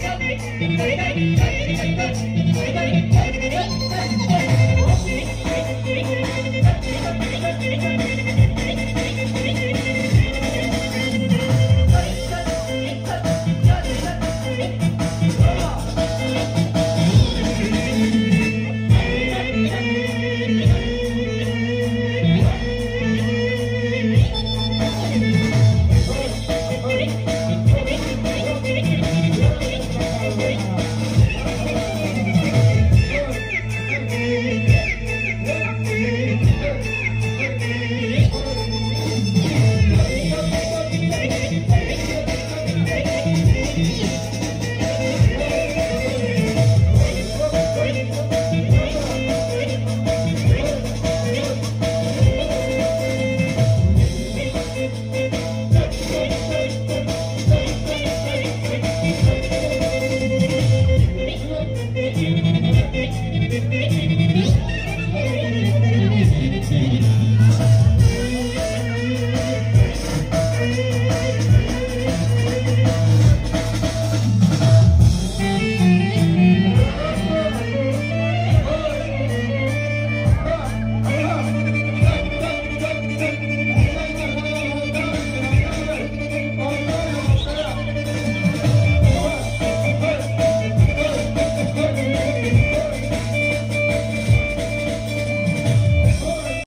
いただきます。